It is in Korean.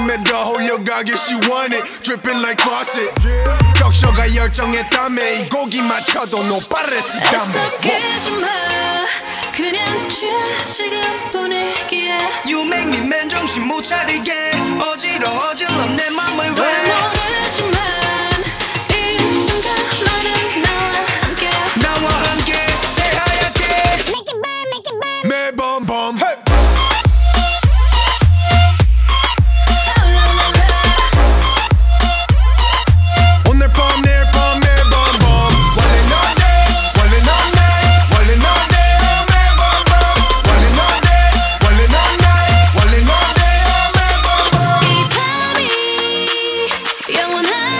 움직임에 더 홀려가길 she want it dripping like faucet. 격셔가 열정에 땀에 이 고기 맞춰도 no pares y 애석하지 마. 그냥 취해 지금 분위기에. You make me man 정신 못 차리게. 어지러워질러 내 맘을 널왜